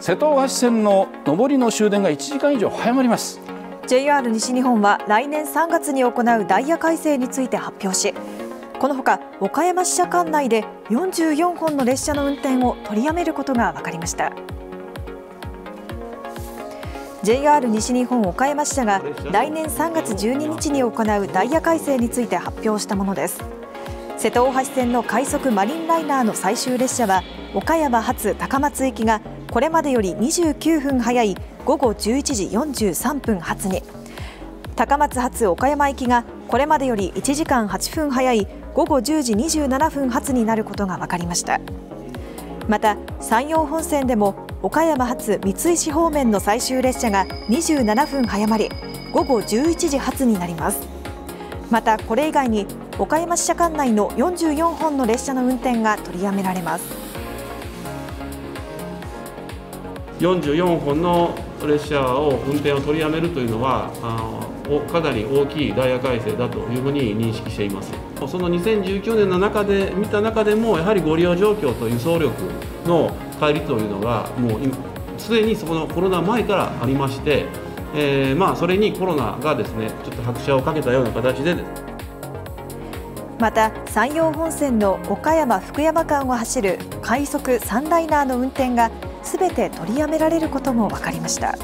瀬戸大橋線の上りの終電が1時間以上早まります。JR 西日本は来年3月に行うダイヤ改正について発表しこのほか岡山支社管内で44本の列車の運転を取りやめることが分かりました。JR 西日本岡山支社が来年3月12日に行うダイヤ改正について発表したものです。瀬戸大橋線の快速マリンライナーの最終列車は岡山発高松行きがこれまでより29分早い午後11時43分発に。高松発岡山行きがこれまでより1時間8分早い午後10時27分発になることが分かりました。また山陽本線でも岡山発三石方面の最終列車が27分早まり午後11時発になります。またこれ以外に岡山支社管内の44本の列車の運転が取りやめられます。44本の列車を運転を取りやめるというのはあかなり大きいダイヤ改正だというふうに認識しています。その2019年の中で見た中でもやはりご利用状況と輸送力の乖離というのがもうすでにそこのコロナ前からありまして、えー、まあそれにコロナがですねちょっと拍車をかけたような形でまた山陽本線の岡山福山間を走る快速サンライナーの運転がすべて取りやめられることも分かりました。